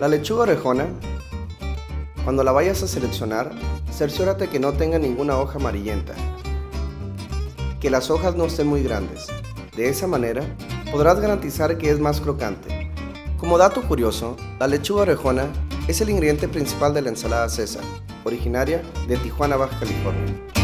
La lechuga orejona, cuando la vayas a seleccionar, cerciórate que no tenga ninguna hoja amarillenta, que las hojas no estén muy grandes. De esa manera, podrás garantizar que es más crocante. Como dato curioso, la lechuga orejona es el ingrediente principal de la ensalada César, originaria de Tijuana, Baja California.